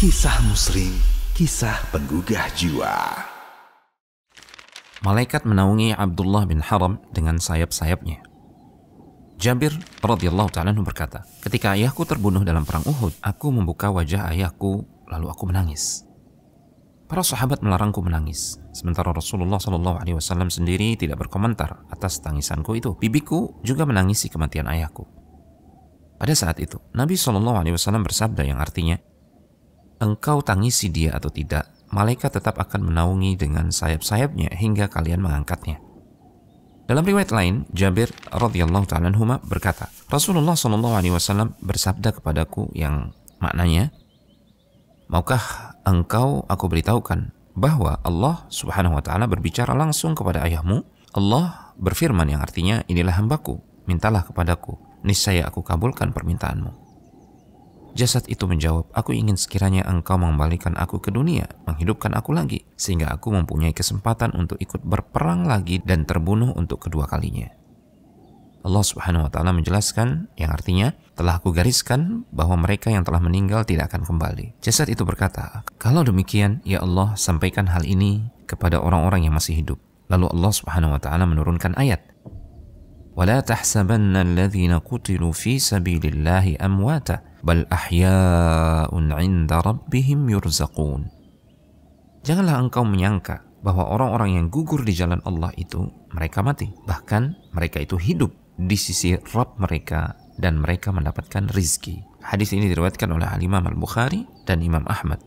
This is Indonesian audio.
Kisah Muslim, kisah penggugah jiwa. Malaikat menaungi Abdullah bin Haram dengan sayap-sayapnya. Jabir radhiyallahu taala berkata, "Ketika ayahku terbunuh dalam perang Uhud, aku membuka wajah ayahku lalu aku menangis. Para sahabat melarangku menangis, sementara Rasulullah Shallallahu alaihi wasallam sendiri tidak berkomentar atas tangisanku itu. Bibiku juga menangisi kematian ayahku. Pada saat itu, Nabi Shallallahu alaihi wasallam bersabda yang artinya, "Engkau tangisi dia atau tidak, malaikat tetap akan menaungi dengan sayap-sayapnya hingga kalian mengangkatnya." Dalam riwayat lain, Jabir radhiyallahu taala berkata, Rasulullah shallallahu alaihi wasallam bersabda kepadaku yang maknanya, "Maukah engkau aku beritahukan bahwa Allah Subhanahu wa taala berbicara langsung kepada ayahmu? Allah berfirman yang artinya, "Inilah hambaku, mintalah kepadaku, niscaya aku kabulkan permintaanmu." Jasad itu menjawab, aku ingin sekiranya engkau mengembalikan aku ke dunia, menghidupkan aku lagi, sehingga aku mempunyai kesempatan untuk ikut berperang lagi dan terbunuh untuk kedua kalinya. Allah Subhanahu wa taala menjelaskan yang artinya telah aku gariskan bahwa mereka yang telah meninggal tidak akan kembali. Jasad itu berkata, "Kalau demikian, ya Allah, sampaikan hal ini kepada orang-orang yang masih hidup." Lalu Allah Subhanahu wa taala menurunkan ayat, ولا تحسبن الذين قتلوا في سبيل الله أمواتا بل أحياء عند ربهم يرزقون Janganlah engkau menyangka bahwa orang-orang yang gugur di jalan Allah itu mereka mati. Bahkan mereka itu hidup di sisi Rabb mereka dan mereka mendapatkan rizki. Hadis ini diriwayatkan oleh Imam Al-Bukhari dan Imam Ahmad.